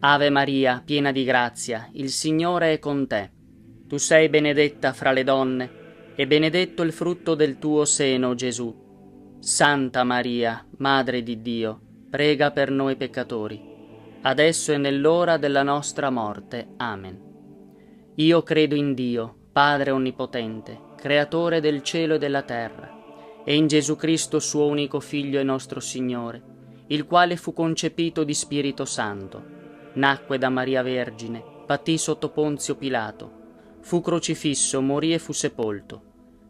Ave Maria, piena di grazia, il Signore è con te. Tu sei benedetta fra le donne, e benedetto il frutto del tuo seno, Gesù. Santa Maria, Madre di Dio, prega per noi peccatori, adesso e nell'ora della nostra morte. Amen. Io credo in Dio, Padre Onnipotente, Creatore del cielo e della terra, e in Gesù Cristo, suo unico Figlio e nostro Signore, il quale fu concepito di Spirito Santo nacque da Maria Vergine, patì sotto Ponzio Pilato, fu crocifisso, morì e fu sepolto.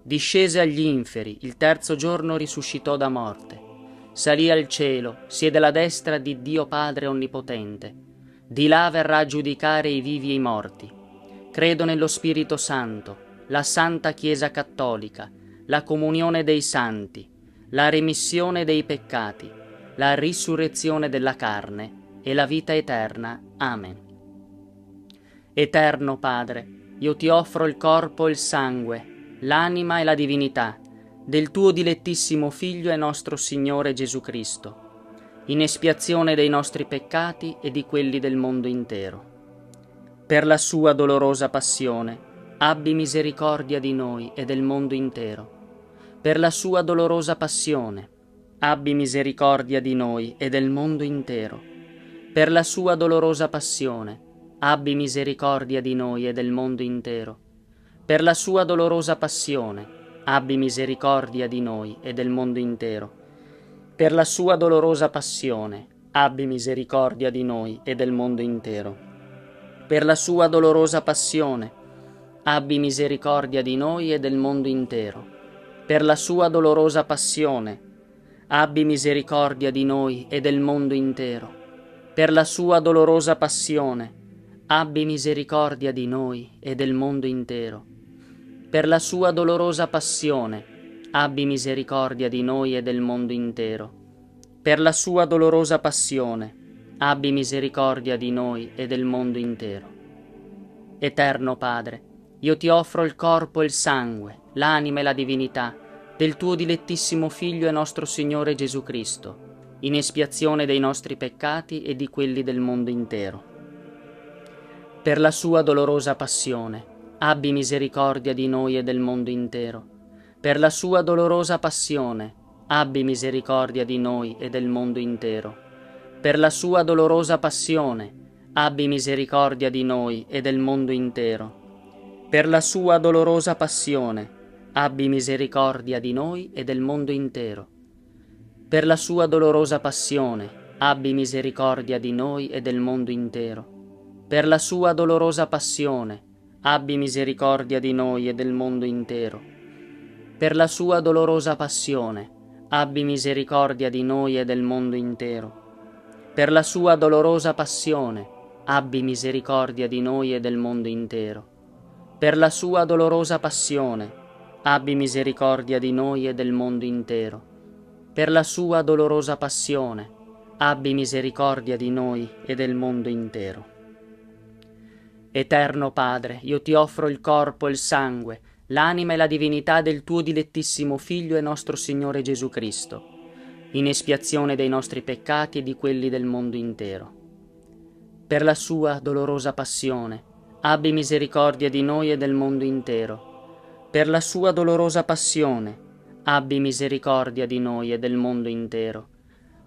Discese agli inferi, il terzo giorno risuscitò da morte. Salì al cielo, siede alla destra di Dio Padre Onnipotente. Di là verrà a giudicare i vivi e i morti. Credo nello Spirito Santo, la Santa Chiesa Cattolica, la comunione dei santi, la remissione dei peccati, la risurrezione della carne e la vita eterna. Amen. Eterno Padre, io ti offro il corpo e il sangue, l'anima e la divinità del tuo dilettissimo Figlio e nostro Signore Gesù Cristo, in espiazione dei nostri peccati e di quelli del mondo intero. Per la sua dolorosa passione, abbi misericordia di noi e del mondo intero. Per la sua dolorosa passione, abbi misericordia di noi e del mondo intero per la sua dolorosa passione, abbi misericordia di noi e del mondo intero. Per la sua dolorosa passione, abbi misericordia di noi e del mondo intero. Per la sua dolorosa passione, abbi misericordia di noi e del mondo intero. Per la sua dolorosa passione, abbi misericordia di noi e del mondo intero. Per la sua dolorosa passione, abbi misericordia di noi e del mondo intero per la sua dolorosa passione, abbi misericordia di noi e del mondo intero. Per la sua dolorosa passione, abbi misericordia di noi e del mondo intero. Per la sua dolorosa passione, abbi misericordia di noi e del mondo intero. Eterno Padre, io ti offro il corpo e il sangue, l'anima e la divinità del tuo dilettissimo Figlio e nostro Signore Gesù Cristo in espiazione dei nostri peccati e di quelli del mondo intero. Per la sua dolorosa passione, abbi misericordia di noi e del mondo intero. Per la sua dolorosa passione, abbi misericordia di noi e del mondo intero. Per la sua dolorosa passione, abbi misericordia di noi e del mondo intero. Per la sua dolorosa passione, abbi misericordia di noi e del mondo intero per la sua dolorosa passione, abbi misericordia di noi e del mondo intero. Per la sua dolorosa passione, abbi misericordia di noi e del mondo intero. Per la sua dolorosa passione, abbi misericordia di noi e del mondo intero. Per la sua dolorosa passione, abbi misericordia di noi e del mondo intero. Per la sua dolorosa passione, abbi misericordia di noi e del mondo intero per la sua dolorosa passione, abbi misericordia di noi e del mondo intero. Eterno Padre, io ti offro il corpo e il sangue, l'anima e la divinità del tuo dilettissimo Figlio e nostro Signore Gesù Cristo, in espiazione dei nostri peccati e di quelli del mondo intero. Per la sua dolorosa passione, abbi misericordia di noi e del mondo intero. Per la sua dolorosa passione, abbi misericordia di noi e del mondo intero.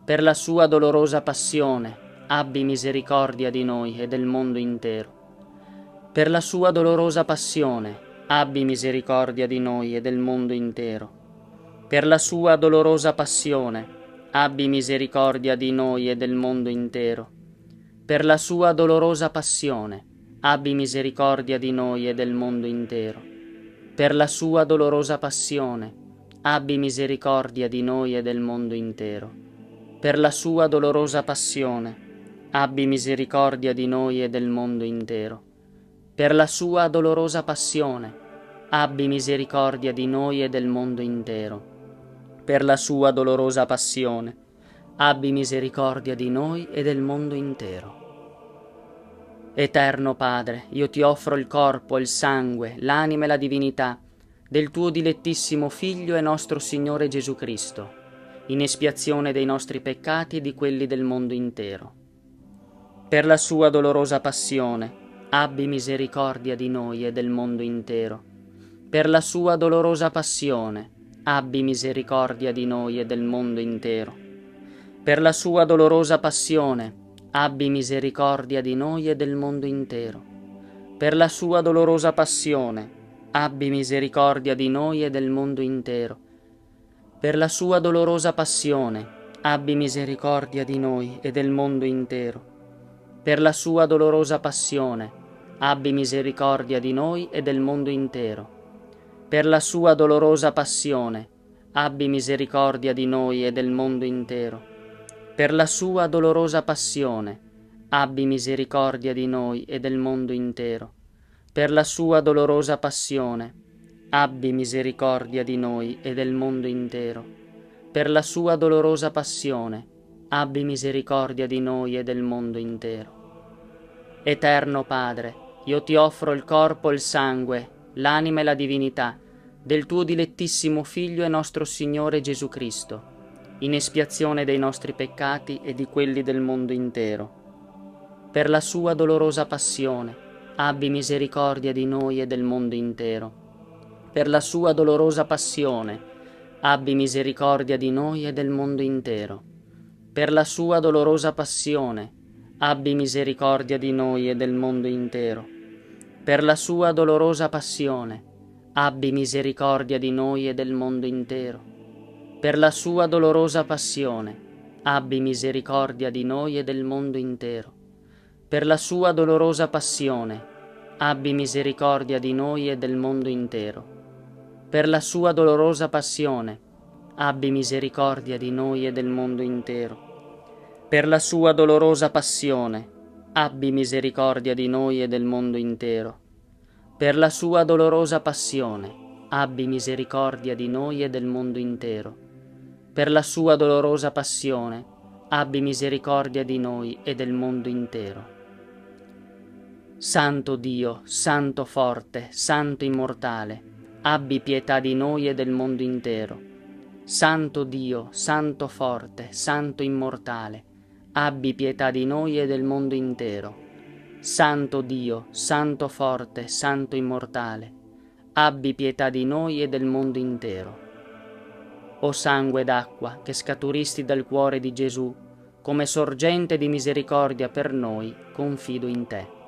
Per la sua dolorosa passione, abbi misericordia di noi e del mondo intero. Per la sua dolorosa passione, abbi misericordia di noi e del mondo intero. Per la sua dolorosa passione, abbi misericordia di noi e del mondo intero. Per la sua dolorosa passione, abbi misericordia di noi e del mondo intero. Per la sua dolorosa passione, abbi misericordia di noi e del mondo intero. Per la sua dolorosa passione, abbi misericordia di noi e del mondo intero. Per la sua dolorosa passione, abbi misericordia di noi e del mondo intero. Per la sua dolorosa passione, abbi misericordia di noi e del mondo intero. Eterno Padre, io ti offro il corpo, il sangue, l'anima e la divinità del tuo dilettissimo Figlio e nostro Signore Gesù Cristo, in espiazione dei nostri peccati e di quelli del mondo intero per la sua dolorosa passione, abbi misericordia di noi e del mondo intero. Per la sua dolorosa passione, abbi misericordia di noi e del mondo intero. Per la sua dolorosa passione, abbi misericordia di noi e del mondo intero. Per la sua dolorosa passione, abbi misericordia di noi e del mondo intero. Per la sua dolorosa passione, abbi misericordia di noi e del mondo intero per la sua dolorosa passione, abbi misericordia di noi e del mondo intero. Per la sua dolorosa passione, abbi misericordia di noi e del mondo intero. Per la sua dolorosa passione, abbi misericordia di noi e del mondo intero. Per la sua dolorosa passione, abbi misericordia di noi e del mondo intero. Per la sua dolorosa passione, abbi misericordia di noi e del mondo intero. Eterno Padre, io ti offro il corpo il sangue, l'anima e la divinità del tuo dilettissimo Figlio e nostro Signore Gesù Cristo, in espiazione dei nostri peccati e di quelli del mondo intero. Per la sua dolorosa passione, abbi misericordia di noi e del mondo intero. Per la sua dolorosa passione, abbi misericordia di noi e del mondo intero per la sua dolorosa passione, abbi misericordia di noi e del mondo intero. Per la sua dolorosa passione, abbi misericordia di noi e del mondo intero. Per la sua dolorosa passione, abbi misericordia di noi e del mondo intero. Per la sua dolorosa passione, abbi misericordia di noi e del mondo intero. Per la sua dolorosa passione, abbi misericordia di noi e del mondo intero. Per la sua dolorosa passione, abbi misericordia di noi e del mondo intero. Per la sua dolorosa passione, abbi misericordia di noi e del mondo intero. Per la sua dolorosa passione, abbi misericordia di noi e del mondo intero. Santo Dio, Santo forte, Santo immortale, abbi pietà di noi e del mondo intero. Santo Dio, Santo forte, Santo immortale, abbi pietà di noi e del mondo intero. Santo Dio, Santo forte, Santo immortale, abbi pietà di noi e del mondo intero. O sangue d'acqua che scaturisti dal cuore di Gesù, come sorgente di misericordia per noi, confido in te.